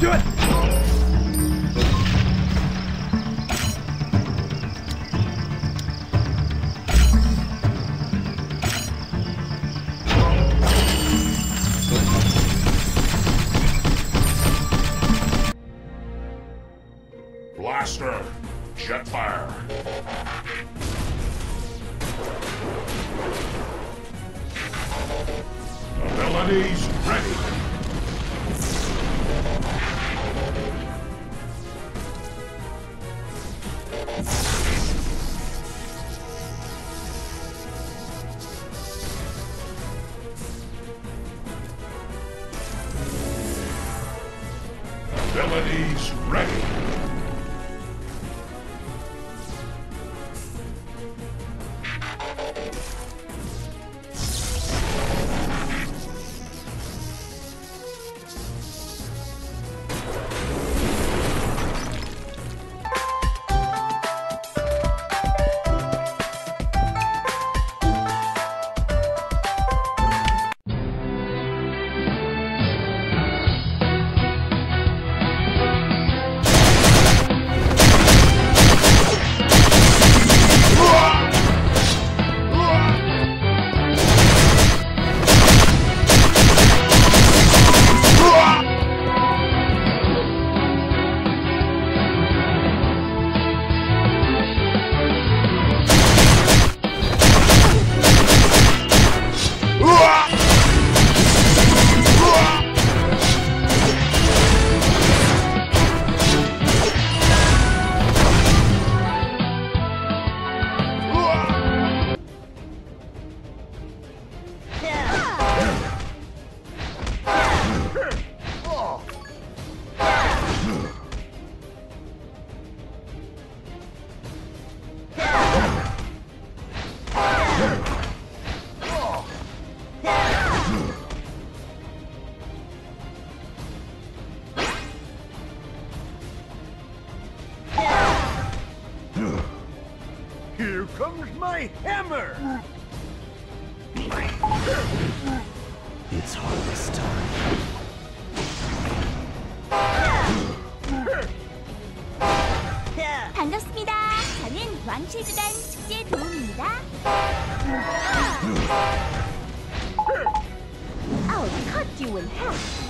do it! Blaster! Jetfire! Abilities ready! Ready. Here comes my hammer! It's harvest time. 반갑습니다. 저는 왕실주단 축제 도우입니다. I'll cut you in half.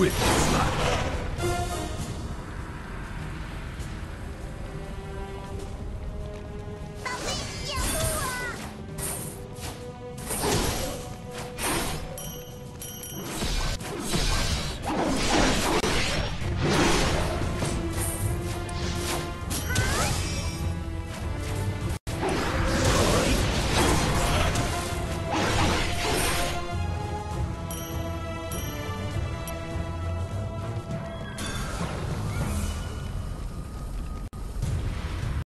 witness that.